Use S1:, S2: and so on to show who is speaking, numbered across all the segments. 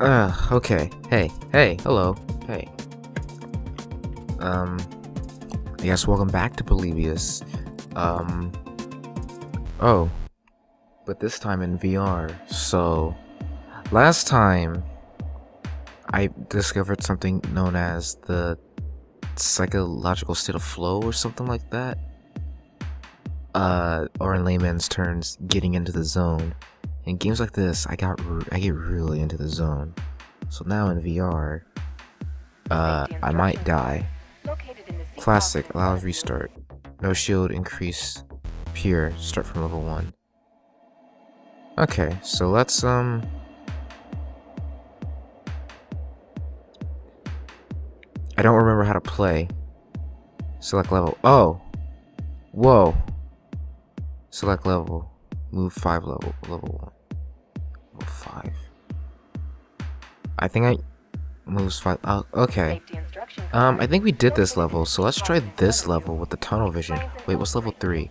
S1: Uh, okay. Hey, hey, hello, hey. Um, I guess welcome back to Polybius. Um, oh, but this time in VR. So, last time I discovered something known as the psychological state of flow or something like that. Uh, or in layman's terms, getting into the zone. In games like this, I got I get really into the zone. So now in VR, uh, I might die. Classic allows restart. No shield increase. Pure start from level one. Okay, so let's um. I don't remember how to play. Select level. Oh! Whoa! Select level. Move 5 level. Level 1. 5. I think I... Moves 5. Oh, okay. Um, I think we did this level, so let's try this level with the tunnel vision. Wait, what's level 3?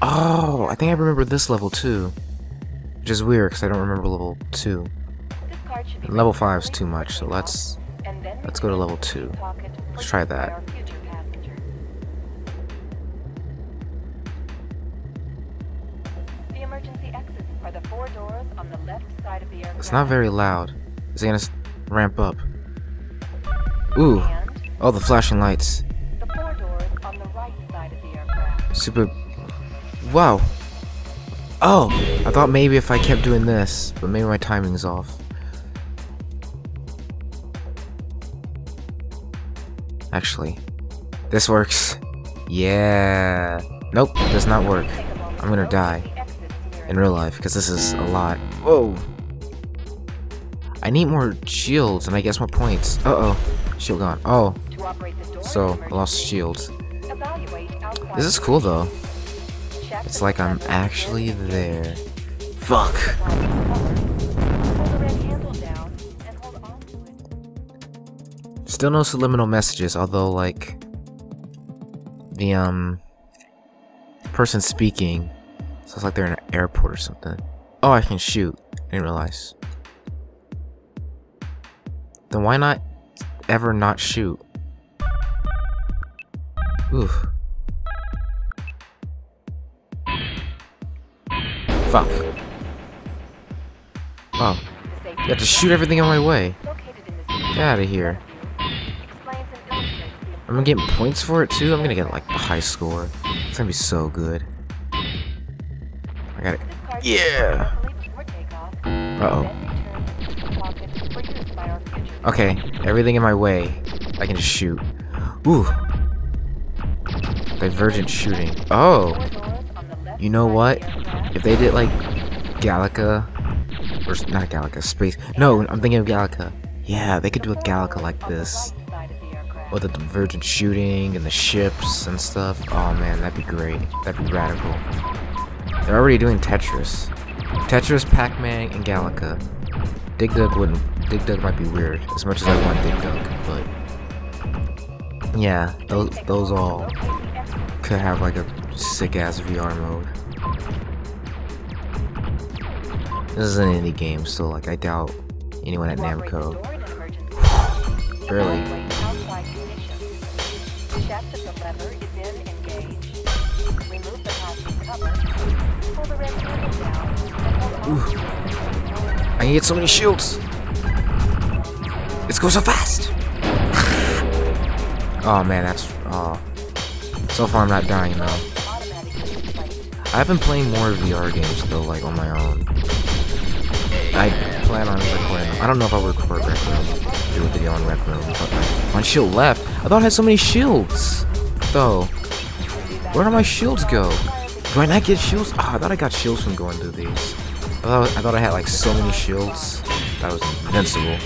S1: Oh, I think I remember this level too. Which is weird, because I don't remember level 2. And level 5 is too much, so let's... Let's go to level 2. Let's try that. It's not very loud. Is it gonna ramp up? Ooh. Oh, the flashing lights. Super. Wow. Oh, I thought maybe if I kept doing this, but maybe my timing's off. Actually, this works. Yeah. Nope, does not work. I'm gonna die. In real life, because this is a lot. Whoa. I need more shields and I guess more points. Uh-oh. Shield gone. Oh. So, I lost shields. This is cool though. It's like I'm actually there. Fuck. Still no subliminal messages, although like the um person speaking sounds like they're in an airport or something. Oh, I can shoot. I didn't realize. Then why not ever not shoot? Oof. Fuck. Oh. You have to shoot everything in my way. Get out of here. I'm gonna get points for it too. I'm gonna get like a high score. It's gonna be so good. Yeah. Uh oh. Okay, everything in my way, I can just shoot. Ooh. Divergent shooting. Oh. You know what? If they did like Galaga, or not Galaga, Space. No, I'm thinking of Galaga. Yeah, they could do a Galaga like this. With the divergent shooting and the ships and stuff. Oh man, that'd be great. That'd be radical. They're already doing Tetris. Tetris, Pac-Man, and Galaga. Dig Dug wouldn't. Dig Dug might be weird, as much as I want Dig Dug, but yeah, those those all could have like a sick ass VR mode. This is an indie game, so like I doubt anyone at Namco. Barely. Ooh. I get so many shields. Let's go so fast. oh man, that's oh. So far I'm not dying though. I've been playing more VR games though, like on my own. I plan on recording. I don't know if I'll record Rec Room, do a video on Rec Room, but my shield left. I thought I had so many shields, though. Where do my shields go? Do I not get shields? Oh, I thought I got shields from going through these. I thought, I had like so many shields that was invincible.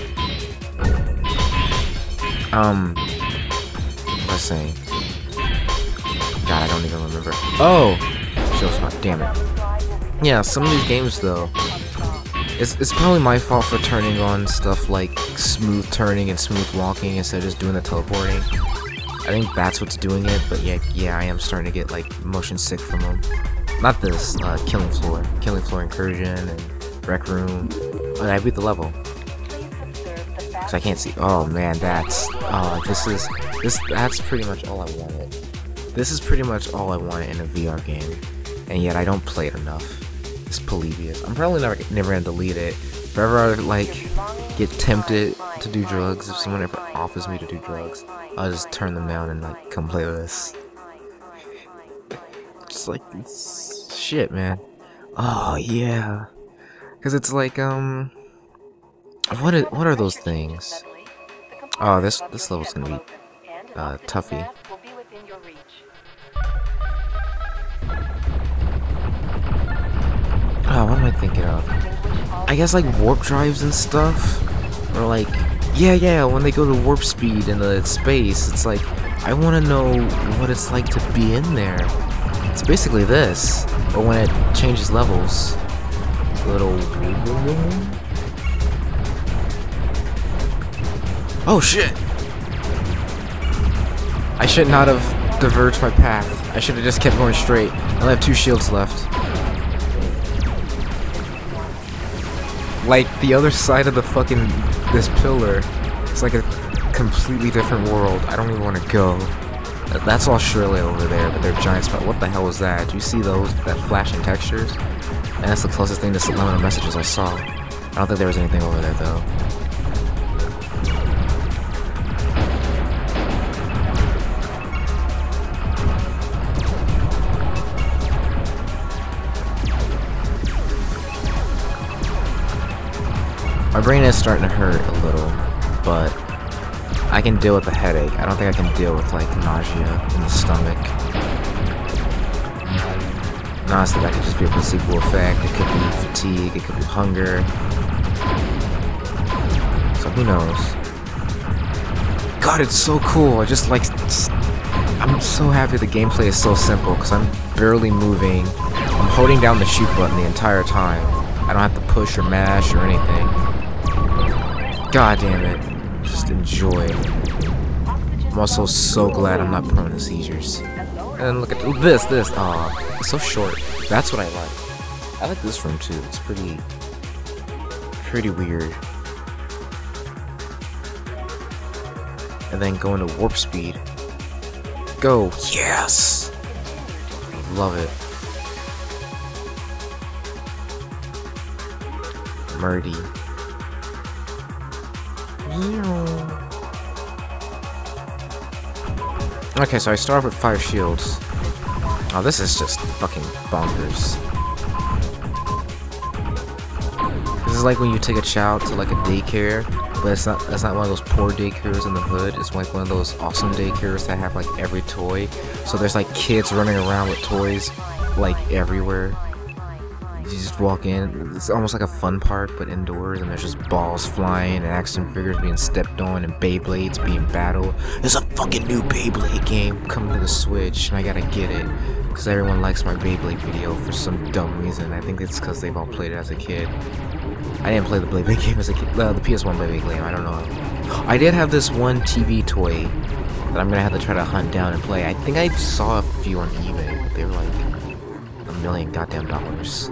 S1: Um, what was I saying? God, I don't even remember. Oh, shields not. Damn it. Yeah, some of these games though, it's it's probably my fault for turning on stuff like smooth turning and smooth walking instead of just doing the teleporting. I think that's what's doing it, but yeah, yeah, I am starting to get like motion sick from them. Not this, uh, Killing Floor. Killing Floor Incursion and Rec Room. Oh, I beat the level. Cause I can't see. Oh man, that's oh this is this that's pretty much all I wanted. This is pretty much all I wanted in a VR game, and yet I don't play it enough. It's Polybius. I'm probably never never gonna delete it. If ever I like get tempted to do drugs, if someone ever offers me to do drugs, I'll just turn them down and like come play with this. Just like shit, man. Oh yeah, because it's like um, what are, what are those things? Oh, this this level's gonna be uh, toughy. Oh, what am I thinking of? I guess like warp drives and stuff, or like yeah, yeah. When they go to warp speed in the space, it's like I want to know what it's like to be in there. It's basically this, but when it changes levels, a little. Oh shit! I should not have diverged my path. I should have just kept going straight. I only have two shields left. Like, the other side of the fucking... this pillar. It's like a completely different world. I don't even want to go. That's all Shirley over there, but they're giant spot. What the hell was that? Do you see those? That flashing textures? And that's the closest thing to subliminal messages I saw. I don't think there was anything over there, though. My brain is starting to hurt a little, but I can deal with the headache. I don't think I can deal with like nausea in the stomach. Honestly, that could just be a placebo effect. It could be fatigue. It could be hunger. So who knows? God, it's so cool. I just like. I'm so happy the gameplay is so simple because I'm barely moving. I'm holding down the shoot button the entire time. I don't have to push or mash or anything. God damn it. Just enjoy. I'm also so glad I'm not prone to seizures. And look at this, this. Ah, Aw, so short. That's what I like. I like this room too. It's pretty, pretty weird. And then go into warp speed. Go. Yes! Love it. Murdy. Okay, so I start with five shields. Oh, this is just fucking bonkers. This is like when you take a child to like a daycare, but it's not it's not one of those poor daycares in the hood. It's like one of those awesome daycares that have like every toy. So there's like kids running around with toys like everywhere you just walk in. It's almost like a fun park, but indoors, and there's just balls flying and action figures being stepped on and Beyblades being battled. There's a fucking new Beyblade game coming to the Switch, and I gotta get it because everyone likes my Beyblade video for some dumb reason. I think it's because they've all played it as a kid. I didn't play the Beyblade game as a kid. Uh, the PS1 Beyblade game. I don't know. I did have this one TV toy that I'm gonna have to try to hunt down and play. I think I saw a few on eBay, but they were like a million goddamn dollars.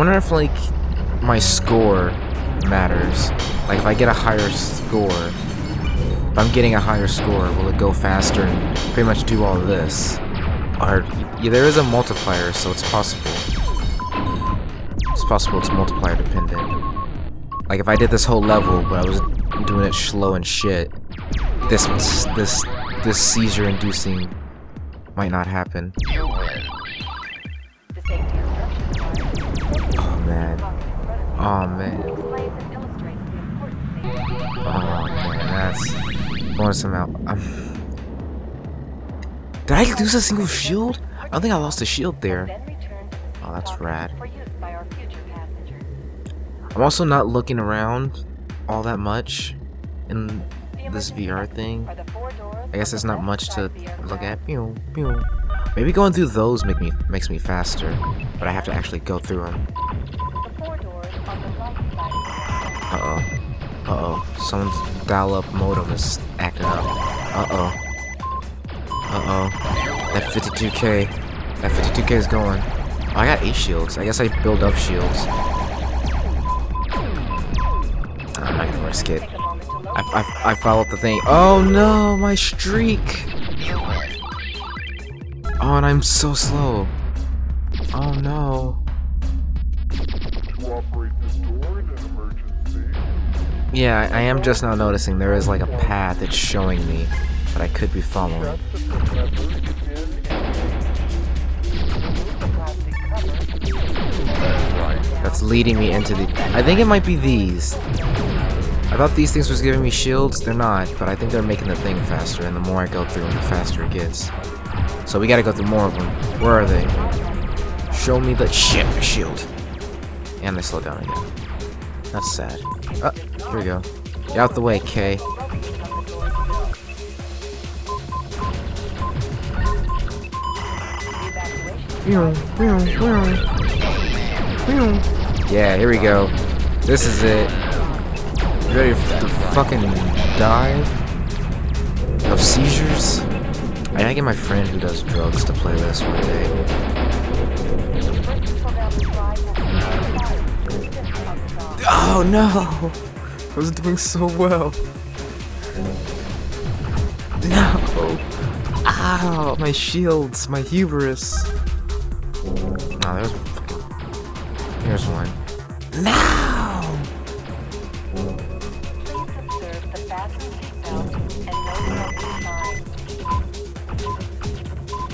S1: Wonder if, like, my score matters. Like, if I get a higher score, if I'm getting a higher score, will it go faster and pretty much do all this? Or, yeah, there is a multiplier, so it's possible. It's possible it's multiplier dependent. Like, if I did this whole level, but I was doing it slow and shit, this, this, this seizure-inducing might not happen. Oh man. Oh man, that's going somehow. Um, did I lose a single shield? I don't think I lost a shield there. Oh, that's rad. I'm also not looking around all that much in this VR thing. I guess there's not much to look at. Pew, pew. Maybe going through those make me makes me faster, but I have to actually go through them. Uh-oh. Someone's dial-up modem is acting up. Uh-oh. Uh-oh. That 52k. That 52k is going. Oh, I got 8 shields. I guess I build up shields. I'm not gonna risk it. I, I, I followed the thing. Oh no, my streak! Oh, and I'm so slow. Oh no. Yeah, I am just now noticing there is like a path it's showing me that I could be following. That's leading me into the... I think it might be these. I thought these things was giving me shields. They're not, but I think they're making the thing faster, and the more I go through them, the faster it gets. So we gotta go through more of them. Where are they? Show me the shit shield. And they slow down again. That's sad. Oh, here we go. Get out the way, Kay. Yeah, here we go. This is it. You ready to fucking die? Of seizures? I gotta get my friend who does drugs to play this one day. Oh no! I was doing so well. No! Ow! My shields, my hubris. Oh, there's fucking. Here's one. No!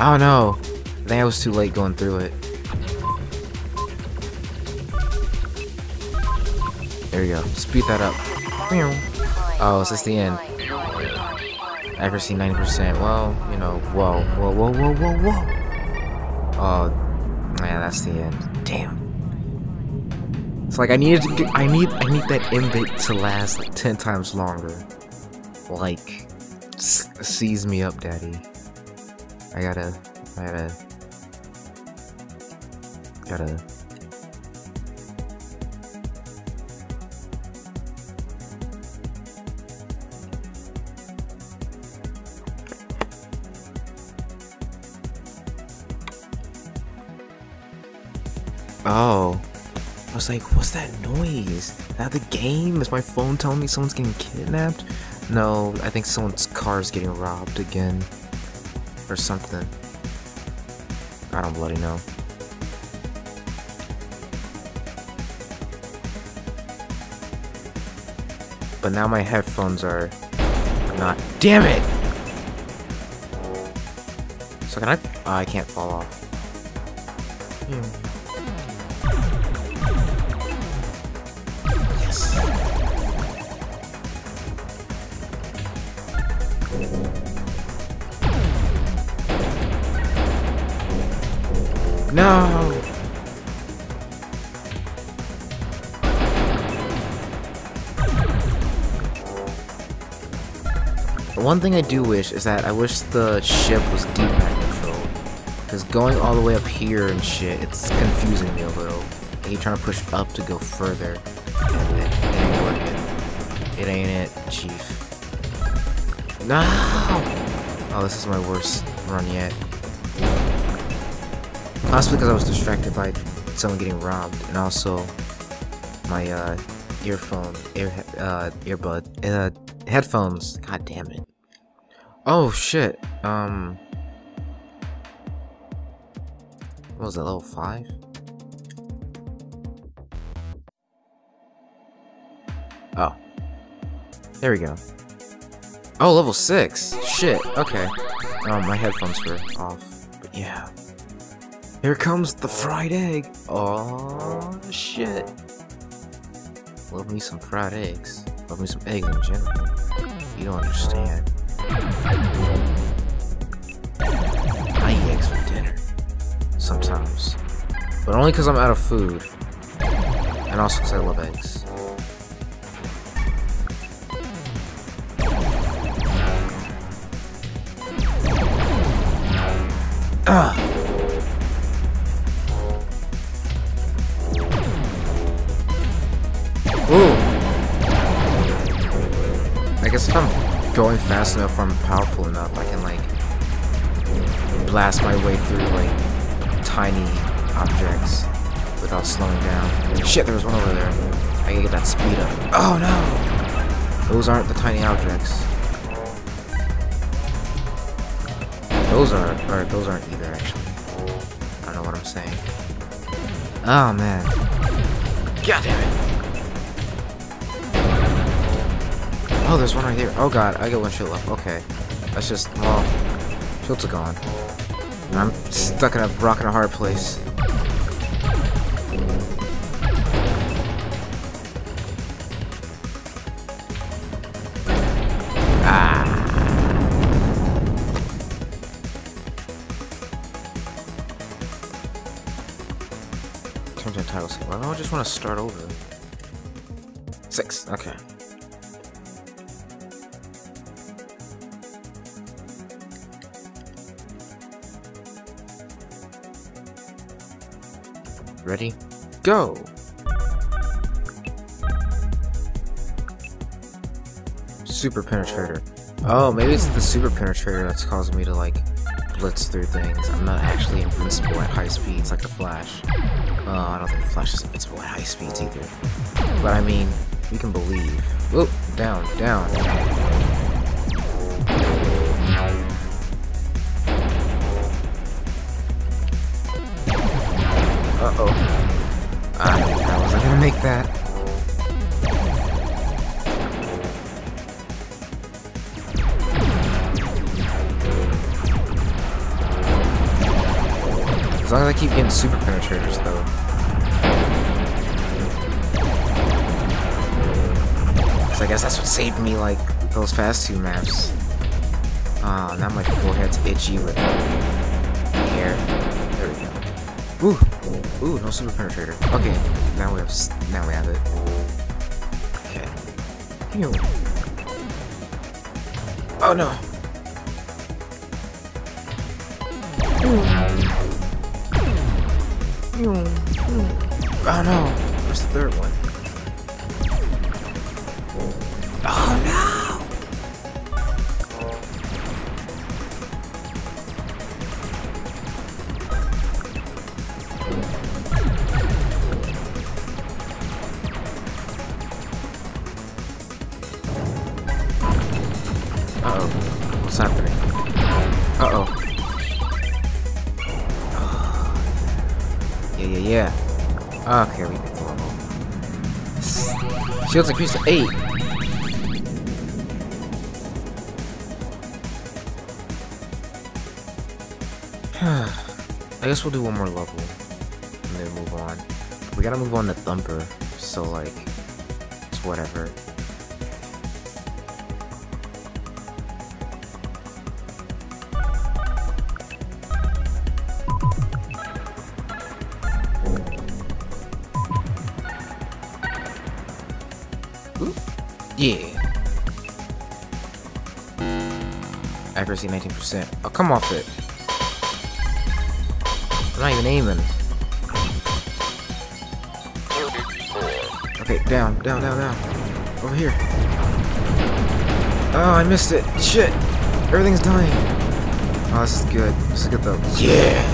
S1: Oh no! I think I was too late going through it. There we go. Speed that up. Oh, is this the end? Accuracy 90%. Well, you know, whoa, whoa, whoa, whoa, whoa, whoa. Oh, yeah, that's the end. Damn. It's like I needed to get, I need, I need that invite to last like 10 times longer. Like, seize me up, daddy. I gotta, I gotta, gotta. Oh. I was like, what's that noise? Is that the game? Is my phone telling me someone's getting kidnapped? No, I think someone's car is getting robbed again. Or something. I don't bloody know. But now my headphones are not. Damn it! So can I? Oh, I can't fall off. Hmm. No! One thing I do wish is that I wish the ship was D-pad controlled. Because going all the way up here and shit, it's confusing me a little. And you trying to push up to go further. And it ain't working. It ain't it, chief. No! Oh, this is my worst run yet. Possibly because I was distracted by someone getting robbed, and also my uh, earphone, ear, uh, earbud, uh, headphones. God damn it. Oh shit. Um. What was that, level 5? Oh. There we go. Oh, level 6! Shit, okay. Oh, my headphones were off. But yeah. Here comes the fried egg. Oh shit. Love me some fried eggs. Love me some eggs in general. You don't understand. I eat eggs for dinner. Sometimes. But only because I'm out of food. And also because I love eggs. Ugh. Going fast enough, I'm powerful enough, I can like blast my way through like tiny objects without slowing down. Shit, there was one over there. I can get that speed up. Oh no! Those aren't the tiny objects. Those are, or those aren't either actually. I don't know what I'm saying. Oh man. God damn it. Oh, there's one right here. Oh god, I got one shield left. Okay. That's just, well, shields are gone. And I'm stuck in a rock and a hard place. Ah. Change that title. Well, I just want to start over. Six. Okay. Ready? Go! Super penetrator. Oh, maybe it's the super penetrator that's causing me to like blitz through things. I'm not actually invincible at high speeds like the Flash. Oh, I don't think the Flash is invincible at high speeds either. But I mean, we can believe. Whoop! Down, down. That. As long as I keep getting super penetrators, though. So I guess that's what saved me, like, those fast two maps. Ah, oh, now my forehead's itchy with hair. There we go. Ooh, ooh, no super penetrator. Okay, now we have, now we have it. Okay. Oh no. Oh no! Where's the third one? Oh no! Shields increased to 8. I guess we'll do one more level. And then move on. We gotta move on to Thumper. So, like, it's whatever. Accuracy 19%. Oh, come off it. I'm not even aiming. Okay, down, down, down, down. Over here. Oh, I missed it. Shit. Everything's dying. Oh, this is good. This is good though. Yeah.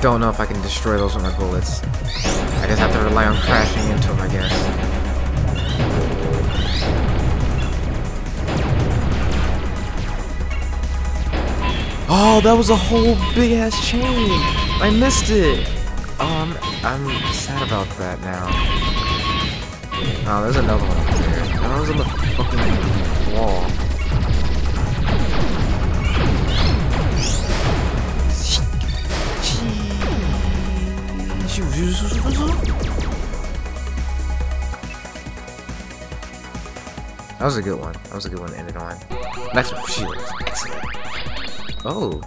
S1: Don't know if I can destroy those with my bullets. I just have to rely on crashing into them, I guess. Oh, that was a whole big ass chain. I missed it. Um, I'm sad about that now. Oh, there's another one up there. That was on the fucking wall. Was a good one. That was a good one to end it on. Next one, shields. Excellent. Oh.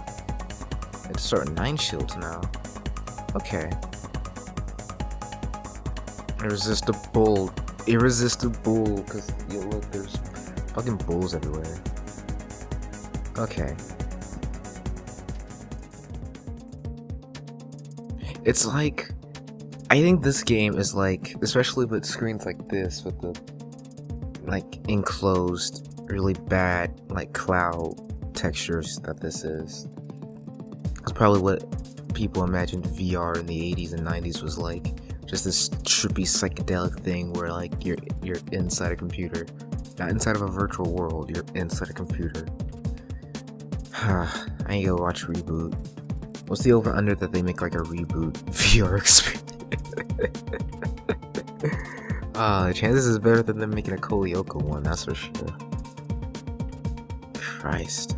S1: It's of nine shields now. Okay. Irresistible bull. irresistible because look there's fucking bulls everywhere. Okay. It's like I think this game is like especially with screens like this with the like enclosed really bad like cloud textures that this is. It's probably what people imagined VR in the 80s and 90s was like. Just this trippy psychedelic thing where like you're you're inside a computer. Not inside of a virtual world, you're inside a computer. I need to go watch Reboot. What's the over under that they make like a reboot VR experience? Uh, the chances is better than them making a Lyoko one, that's for sure. Christ.